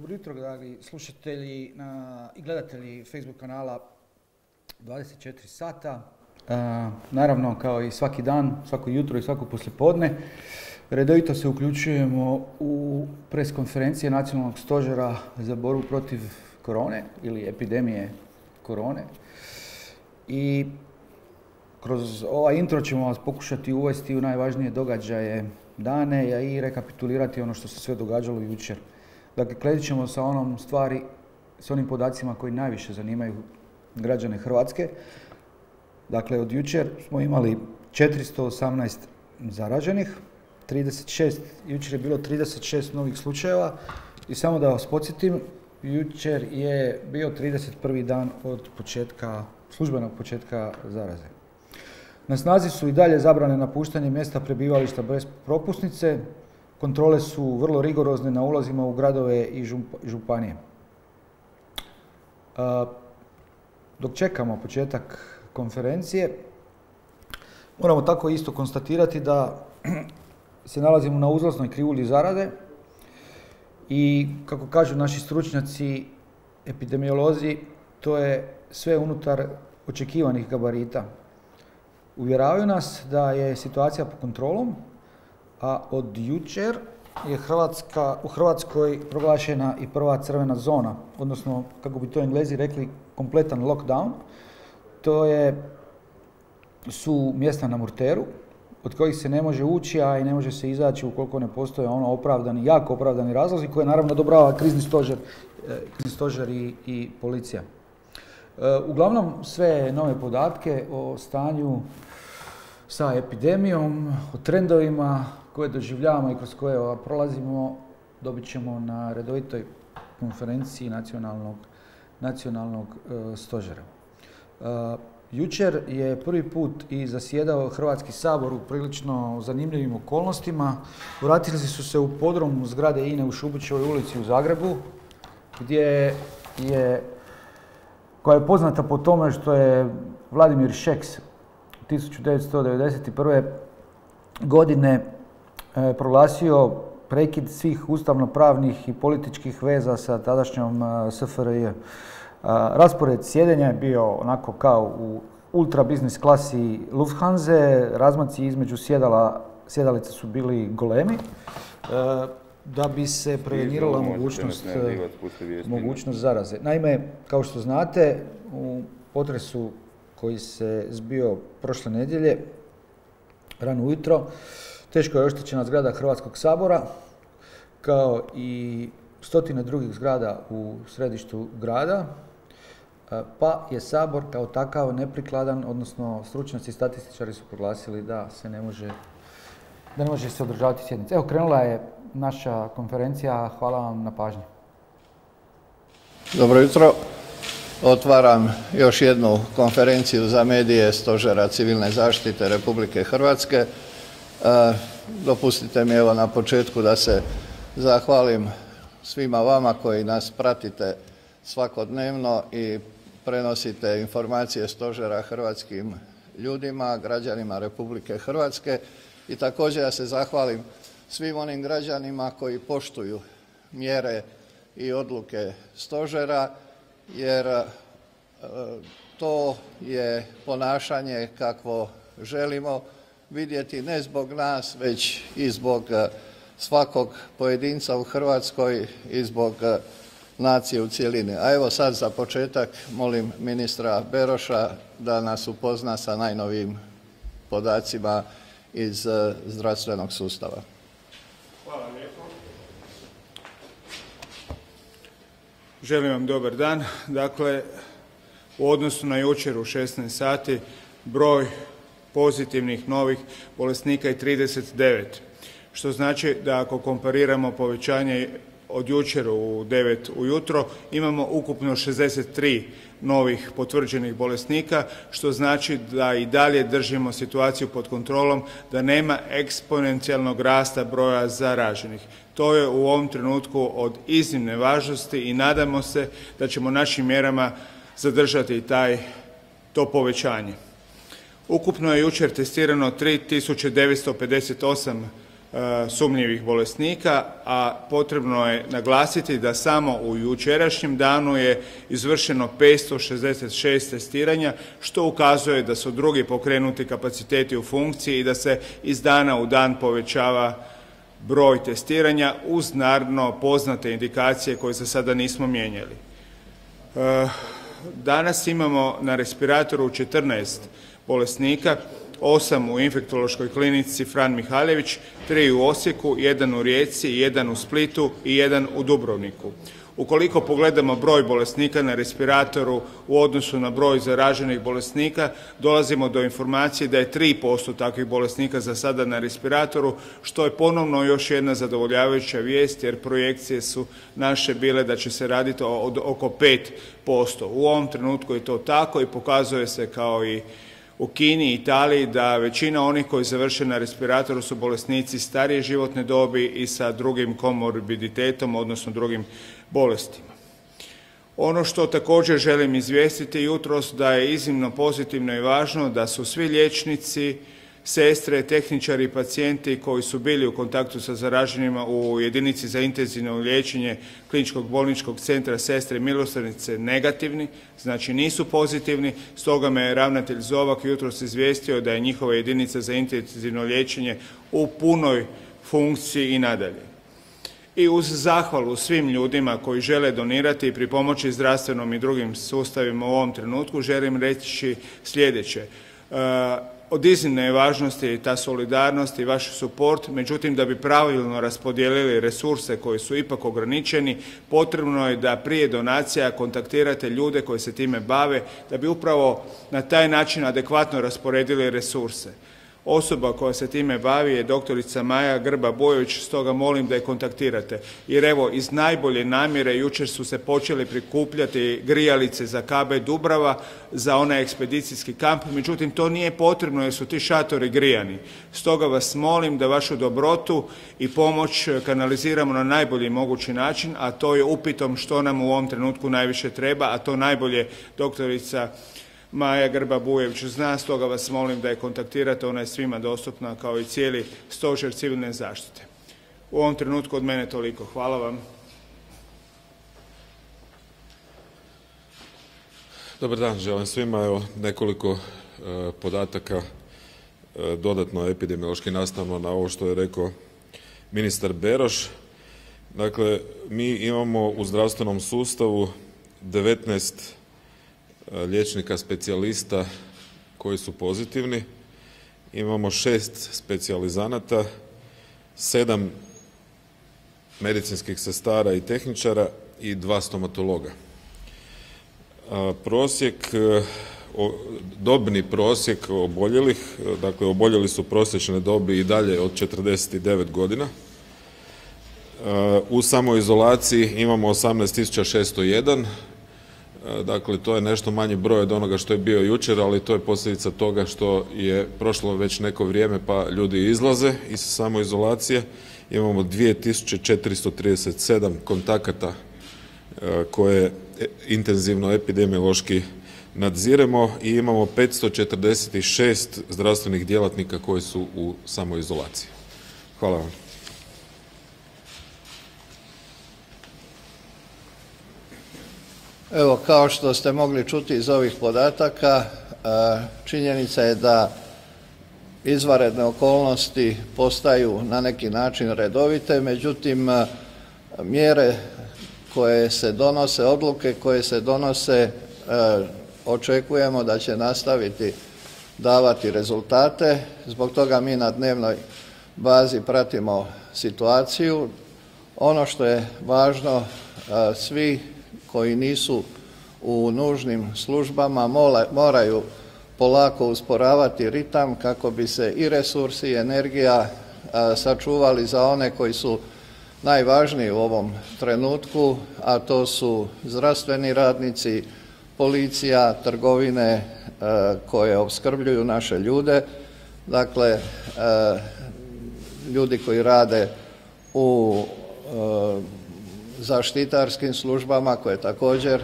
Dobro jutro, dragi slušatelji na, i gledatelji Facebook kanala 24 sata. naravno, kao i svaki dan, svako jutro i svako poslijepodne, redovito se uključujemo u pres konferencije Nacionalnog stožera za borbu protiv korone ili epidemije korone. I kroz ovaj intro ćemo vas pokušati uvesti u najvažnije događaje dane i rekapitulirati ono što se sve događalo jučer. Dakle, krenut ćemo sa onom stvari, s onim podacima koji najviše zanimaju građane Hrvatske. Dakle, od jučer smo imali 418 zaraženih, 36, jučer je bilo 36 novih slučajeva i samo da vas podsjetim, jučer je bio 31. dan od početka, službenog početka zaraze. Na snazi su i dalje zabrane napuštanje mjesta prebivališta bez propusnice, Kontrole su vrlo rigorozne na ulazima u gradove i županije. Dok čekamo početak konferencije, moramo tako isto konstatirati da se nalazimo na uzlaznoj krivulji zarade i kako kažu naši stručnjaci, epidemiolozi, to je sve unutar očekivanih gabarita. Uvjeravaju nas da je situacija pod kontrolom, a od jučer je Hrvatska, u Hrvatskoj proglašena i prva crvena zona, odnosno, kako bi to englezi rekli, kompletan lockdown. To je, su mjesta na Murteru, od kojih se ne može ući, a i ne može se izaći ukoliko ne postoje ono opravdani, jako opravdani razlozi koje naravno odobrava krizni stožer, e, krizni stožer i, i policija. E, uglavnom sve nove podatke o stanju sa epidemijom, o trendovima, koje doživljavamo i kroz koje prolazimo dobit ćemo na redovitoj konferenciji nacionalnog, nacionalnog e, stožera. E, jučer je prvi put i zasjedao Hrvatski sabor u prilično zanimljivim okolnostima. Vratili su se u podrum zgrade INE u Šubićevoj ulici u Zagrebu, gdje je, koja je poznata po tome što je Vladimir Šeks 1991. godine proglasio prekid svih ustavnopravnih i političkih veza sa tadašnjom e, SFRJ. E, raspored sjedenja je bio onako kao u ultra biznis klasi Lufthansa, razmaci između sjedala, sjedalice su bili golemi, da bi se prevenirala mogućnost, mogućnost zaraze. Naime, kao što znate, u potresu koji se zbio prošle nedjelje, rano ujutro, Teško je oštećena zgrada Hrvatskog sabora, kao i stotine drugih zgrada u središtu grada, pa je sabor kao takav neprikladan, odnosno stručnjaci i statističari su proglasili da se ne može da ne može se održavati sjednica. Evo, krenula je naša konferencija. Hvala vam na pažnji. Dobro jutro. Otvaram još jednu konferenciju za medije Stožera civilne zaštite Republike Hrvatske. E, dopustite mi evo na početku da se zahvalim svima vama koji nas pratite svakodnevno i prenosite informacije stožera hrvatskim ljudima, građanima Republike Hrvatske. I također da se zahvalim svim onim građanima koji poštuju mjere i odluke stožera jer e, to je ponašanje kakvo želimo vidjeti ne zbog nas već i zbog e, svakog pojedinca u Hrvatskoj i zbog e, nacije u cjelini. A evo sad za početak molim ministra Beroša da nas upozna sa najnovijim podacima iz e, zdravstvenog sustava. Hvala lijepo. Želim vam dobar dan. Dakle, u odnosu na jučer u 16 sati broj pozitivnih novih bolesnika je 39, što znači da ako kompariramo povećanje od jučer u 9 ujutro imamo ukupno 63 novih potvrđenih bolesnika, što znači da i dalje držimo situaciju pod kontrolom, da nema eksponencijalnog rasta broja zaraženih. To je u ovom trenutku od iznimne važnosti i nadamo se da ćemo našim mjerama zadržati taj, to povećanje. Ukupno je jučer testirano 3958 sumnjivih bolesnika, a potrebno je naglasiti da samo u jučerašnjem danu je izvršeno 566 testiranja, što ukazuje da su drugi pokrenuti kapaciteti u funkciji i da se iz dana u dan povećava broj testiranja uz naravno poznate indikacije koje se sada nismo mijenjali. Danas imamo na respiratoru 14 bolesnika, 8 u infektološkoj klinici Fran Mihaljević, 3 u Osijeku, 1 u Rijeci, 1 u Splitu i 1 u Dubrovniku. Ukoliko pogledamo broj bolesnika na respiratoru u odnosu na broj zaraženih bolesnika, dolazimo do informacije da je 3% takvih bolesnika za sada na respiratoru, što je ponovno još jedna zadovoljavajuća vijest jer projekcije su naše bile da će se raditi od oko 5%. U ovom trenutku je to tako i pokazuje se kao i u Kini i Italiji da većina onih koji završe na respiratoru su bolesnici starije životne dobi i sa drugim komorbiditetom odnosno drugim bolestima. Ono što također želim izvijestiti jutros da je iznimno pozitivno i važno da su svi liječnici, sestre, tehničari i pacijenti koji su bili u kontaktu sa zaraženima u jedinici za intenzivno liječenje Kliničkog bolničkog centra Sestre Milosrdnice negativni, znači nisu pozitivni, stoga me ravnatelj Zovak jutros izvijestio da je njihova jedinica za intenzivno liječenje u punoj funkciji i nadalje. I uz zahvalu svim ljudima koji žele donirati i pripomoći zdravstvenom i drugim sustavima u ovom trenutku želim reći sljedeće. Od iznimne važnosti ta solidarnost i vaš suport, međutim da bi pravilno raspodijelili resurse koji su ipak ograničeni, potrebno je da prije donacija kontaktirate ljude koji se time bave, da bi upravo na taj način adekvatno rasporedili resurse. Osoba koja se time bavi je doktorica Maja Grba Bojović, stoga molim da je kontaktirate. Jer evo, iz najbolje namjere jučer su se počeli prikupljati grijalice za KB Dubrava za onaj ekspedicijski kamp, međutim to nije potrebno jer su ti šatori grijani. Stoga vas molim da vašu dobrotu i pomoć kanaliziramo na najbolji mogući način, a to je upitom što nam u ovom trenutku najviše treba, a to najbolje doktorica Maja Grba Bujević zna, stoga vas molim da je kontaktirate, ona je svima dostupna kao i cijeli stožer civilne zaštite. U ovom trenutku od mene toliko. Hvala vam. Dobar dan, želim svima. Evo nekoliko e, podataka e, dodatno epidemiološki nastavno na ovo što je rekao ministar Beroš. Dakle, mi imamo u zdravstvenom sustavu 19 liječnika specijalista koji su pozitivni, imamo šest specijalizanata, sedam medicinskih sestara i tehničara i dva stomatologa. Prosjek, dobni prosjek oboljelih, dakle oboljeli su prosječne dobi i dalje od 49 godina. U samoizolaciji imamo 18.601, E, dakle, to je nešto manji broj od onoga što je bio jučer, ali to je posljedica toga što je prošlo već neko vrijeme pa ljudi izlaze iz samoizolacije. Imamo 2437 kontakata e, koje intenzivno epidemiološki nadziremo i imamo 546 zdravstvenih djelatnika koji su u samoizolaciji. Hvala vam. Evo, kao što ste mogli čuti iz ovih podataka, činjenica je da izvaredne okolnosti postaju na neki način redovite, međutim, mjere koje se donose, odluke koje se donose, očekujemo da će nastaviti davati rezultate. Zbog toga mi na dnevnoj bazi pratimo situaciju. Ono što je važno, svi koji nisu u nužnim službama moraju polako usporavati ritam kako bi se i resursi i energija sačuvali za one koji su najvažniji u ovom trenutku, a to su zdravstveni radnici, policija, trgovine koje opskrbljuju naše ljude, dakle ljudi koji rade u zaštitarskim službama koje također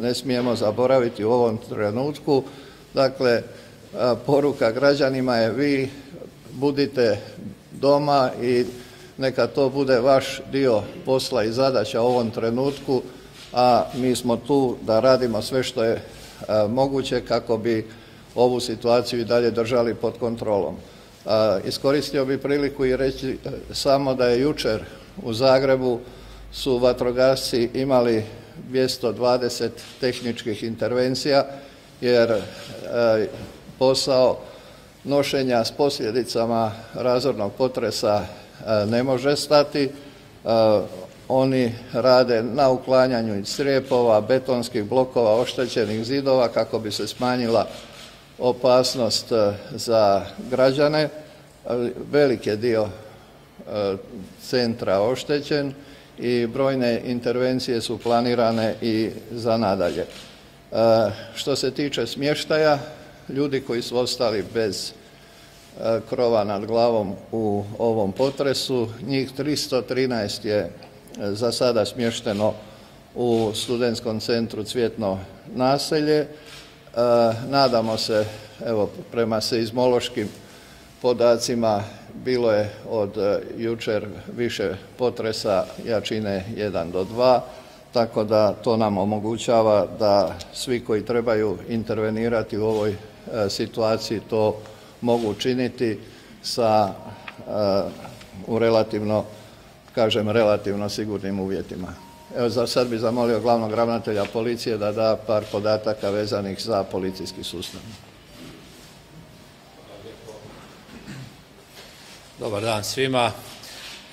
ne smijemo zaboraviti u ovom trenutku. Dakle, poruka građanima je vi budite doma i neka to bude vaš dio posla i zadaća u ovom trenutku, a mi smo tu da radimo sve što je moguće kako bi ovu situaciju i dalje držali pod kontrolom. Iskoristio bi priliku i reći e, samo da je jučer u Zagrebu su vatrogasci imali 220 tehničkih intervencija jer e, posao nošenja s posljedicama razornog potresa e, ne može stati. Oni rade na uklanjanju strijepova, betonskih blokova, oštećenih zidova kako bi se smanjila opasnost e, za građane. Velik je dio e, centra oštećen i brojne intervencije su planirane i za nadalje. E, što se tiče smještaja, ljudi koji su ostali bez krova nad glavom u ovom potresu, njih 313 je za sada smješteno u studentskom centru Cvjetno naselje, E, nadamo se, evo prema seizmološkim podacima bilo je od e, jučer više potresa jačine 1 do 2, tako da to nam omogućava da svi koji trebaju intervenirati u ovoj e, situaciji to mogu učiniti sa u relativno, kažem relativno sigurnim uvjetima. Evo za sad bi zamolio glavnog ravnatelja policije da da par podataka vezanih za policijski sustav. Dobar dan svima.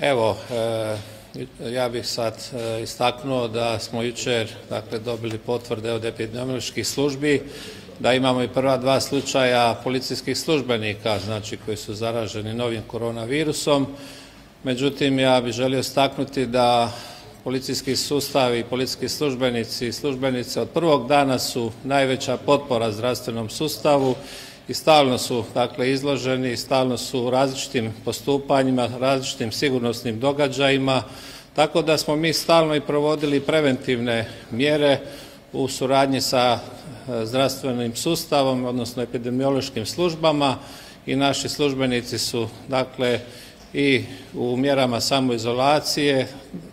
Evo, e, ja bih sad e, istaknuo da smo jučer dakle, dobili potvrde od epidemioloških službi, da imamo i prva dva slučaja policijskih službenika, znači koji su zaraženi novim koronavirusom. Međutim, ja bih želio istaknuti da policijski sustav i policijski službenici i službenice od prvog dana su najveća potpora zdravstvenom sustavu i stalno su dakle izloženi, stalno su u različitim postupanjima, različitim sigurnosnim događajima, tako da smo mi stalno i provodili preventivne mjere u suradnji sa e, zdravstvenim sustavom, odnosno epidemiološkim službama. I naši službenici su dakle i u mjerama samoizolacije,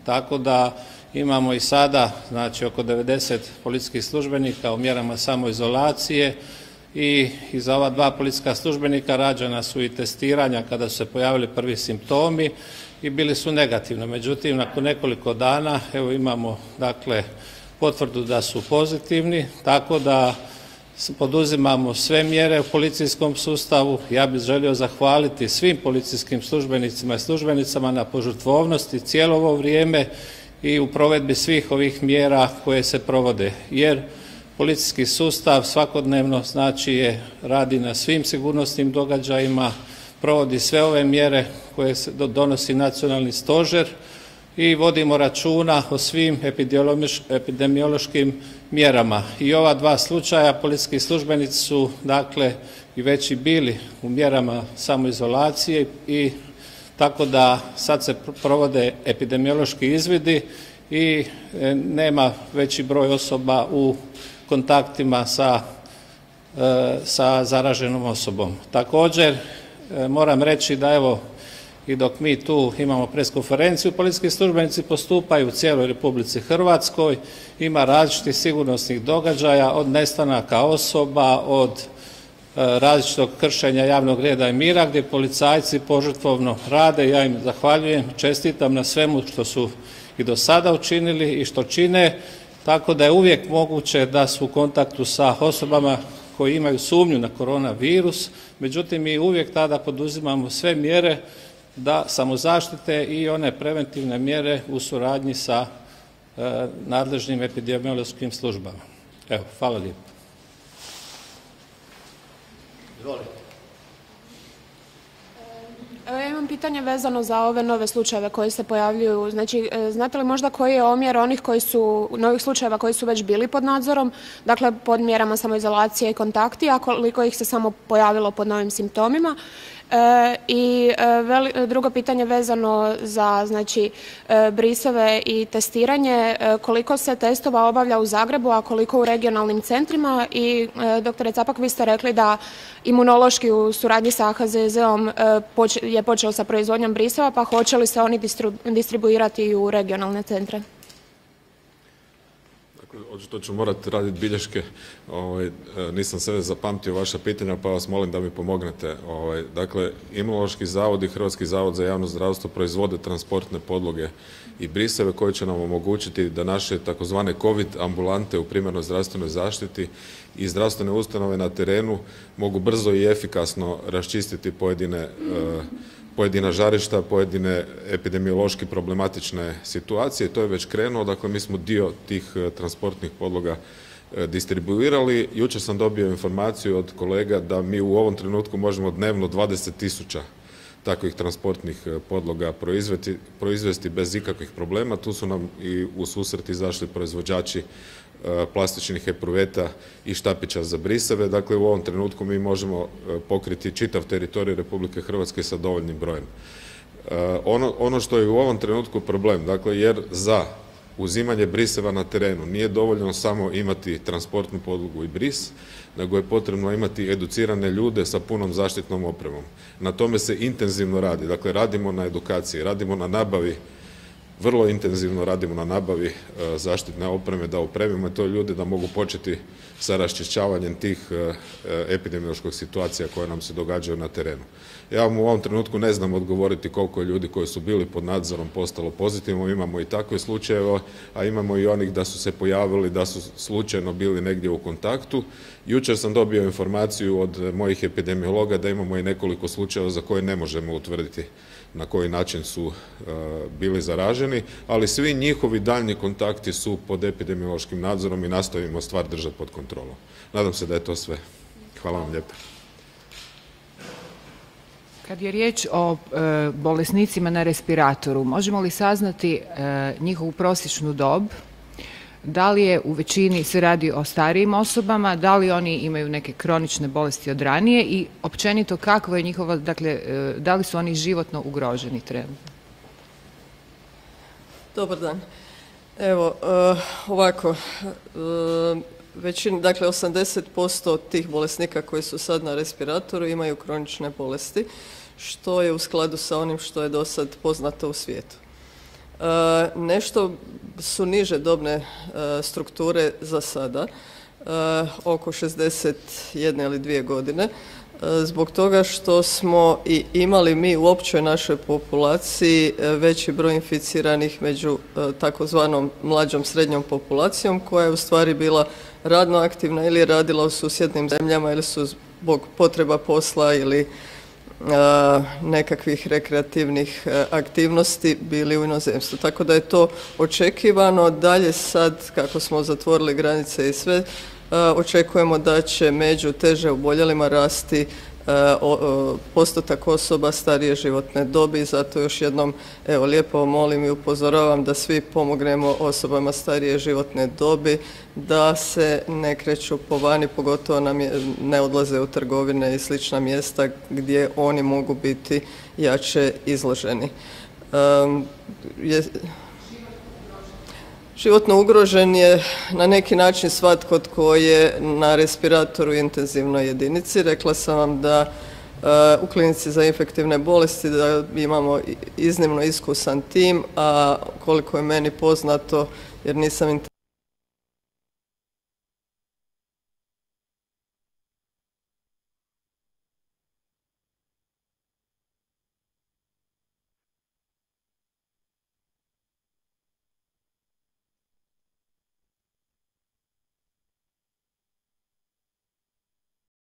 tako da imamo i sada znači oko 90 policijskih službenika u mjerama samoizolacije i za ova dva policijska službenika rađena su i testiranja kada su se pojavili prvi simptomi i bili su negativni. Međutim, nakon nekoliko dana evo imamo dakle potvrdu da su pozitivni, tako da poduzimamo sve mjere u policijskom sustavu. Ja bih želio zahvaliti svim policijskim službenicima i službenicama na požrtvovnosti cijelo ovo vrijeme i u provedbi svih ovih mjera koje se provode. Jer policijski sustav svakodnevno znači je radi na svim sigurnosnim događajima, provodi sve ove mjere koje se donosi nacionalni stožer i vodimo računa o svim epidemiološkim mjerama. I ova dva slučaja policijski službenici su dakle i već i bili u mjerama samoizolacije i tako da sad se provode epidemiološki izvidi i e, nema veći broj osoba u kontaktima sa, e, sa zaraženom osobom. Također e, moram reći da evo i dok mi tu imamo preskonferenciju, policijski službenici postupaju u cijeloj Republici Hrvatskoj, ima različitih sigurnosnih događaja od nestanaka osoba, od e, različitog kršenja javnog reda i mira gdje policajci požrtvovno rade. Ja im zahvaljujem, čestitam na svemu što su i do sada učinili i što čine, tako da je uvijek moguće da su u kontaktu sa osobama koji imaju sumnju na koronavirus, međutim mi uvijek tada poduzimamo sve mjere da samozaštite i one preventivne mjere u suradnji sa e, nadležnim epidemiološkim službama. Evo, hvala lijepo. Evo, ja imam pitanje vezano za ove nove slučajeve koji se pojavljuju. Znači, e, znate li možda koji je omjer onih koji su, novih slučajeva koji su već bili pod nadzorom, dakle pod mjerama samoizolacije i kontakti, a koliko ih se samo pojavilo pod novim simptomima? E, I e, drugo pitanje vezano za znači, e, briseve i testiranje, koliko se testova obavlja u Zagrebu, a koliko u regionalnim centrima i doktore Capak, vi ste rekli da imunološki u suradnji sa HZZ-om je počeo sa proizvodnjom briseva, pa hoće li se oni distribuirati u regionalne centre? Očito ću morati raditi bilješke. Ovaj, e, nisam sve zapamtio vaša pitanja, pa vas molim da mi pomognete. Ovaj, dakle, Imunološki zavod i Hrvatski zavod za javno zdravstvo proizvode transportne podloge i briseve koje će nam omogućiti da naše takozvane COVID ambulante u primarnoj zdravstvenoj zaštiti i zdravstvene ustanove na terenu mogu brzo i efikasno raščistiti pojedine e, pojedina žarišta, pojedine epidemiološki problematične situacije. To je već krenuo, dakle mi smo dio tih e, transportnih podloga e, distribuirali. Jučer sam dobio informaciju od kolega da mi u ovom trenutku možemo dnevno 20 tisuća takvih transportnih e, podloga proizvesti bez ikakvih problema. Tu su nam i u susret izašli proizvođači plastičnih epruveta i štapića za briseve. Dakle, u ovom trenutku mi možemo e, pokriti čitav teritorij Republike Hrvatske sa dovoljnim brojem. E, ono, ono što je u ovom trenutku problem, dakle, jer za uzimanje briseva na terenu nije dovoljno samo imati transportnu podlogu i bris, nego je potrebno imati educirane ljude sa punom zaštitnom opremom. Na tome se intenzivno radi, dakle radimo na edukaciji, radimo na nabavi vrlo intenzivno radimo na nabavi e, zaštitne opreme da opremimo to ljude da mogu početi sa raščišćavanjem tih e, e, epidemioloških situacija koje nam se događaju na terenu. Ja vam u ovom trenutku ne znam odgovoriti koliko je ljudi koji su bili pod nadzorom postalo pozitivno, imamo i takve slučajeve, a imamo i onih da su se pojavili, da su slučajno bili negdje u kontaktu. Jučer sam dobio informaciju od mojih epidemiologa da imamo i nekoliko slučajeva za koje ne možemo utvrditi na koji način su e, bili zaraženi, ali svi njihovi daljnji kontakti su pod epidemiološkim nadzorom i nastavimo stvar držati pod kontrolom. Nadam se da je to sve. Hvala vam lijepo. Kad je riječ o e, bolesnicima na respiratoru, možemo li saznati e, njihovu prosječnu dob da li je u većini se radi o starijim osobama, da li oni imaju neke kronične bolesti od ranije i općenito kakva je njihova, dakle, e, da li su oni životno ugroženi trenutno? Dobar dan. Evo, e, ovako, uh, većina, dakle 80% tih bolesnika koji su sad na respiratoru imaju kronične bolesti, što je u skladu sa onim što je do sad poznato u svijetu. Nešto su niže dobne e, strukture za sada, e, oko 61 ili dvije godine, e, zbog toga što smo i imali mi u općoj našoj populaciji veći broj inficiranih među takozvanom mlađom srednjom populacijom koja je u stvari bila radno aktivna ili je radila u susjednim zemljama ili su zbog potreba posla ili nekakvih rekreativnih e, aktivnosti bili u inozemstvu. Tako da je to očekivano. Dalje sad, kako smo zatvorili granice i sve, e, očekujemo da će među teže oboljelima rasti E, postotak osoba starije životne dobi. Zato još jednom evo lijepo molim i upozoravam da svi pomognemo osobama starije životne dobi da se ne kreću po vani, pogotovo nam ne odlaze u trgovine i slična mjesta gdje oni mogu biti jače izloženi. je, Životno ugrožen je na neki način svatko tko je na respiratoru intenzivnoj jedinici. Rekla sam vam da e, u klinici za infektivne bolesti da imamo iznimno iskusan tim, a koliko je meni poznato, jer nisam